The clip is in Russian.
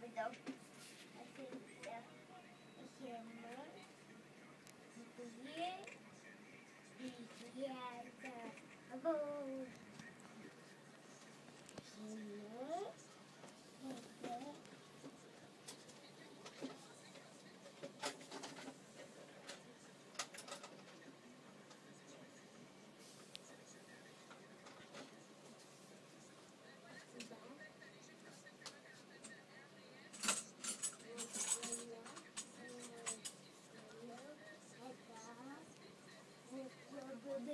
потому что это херня. Yeah, yeah, yeah.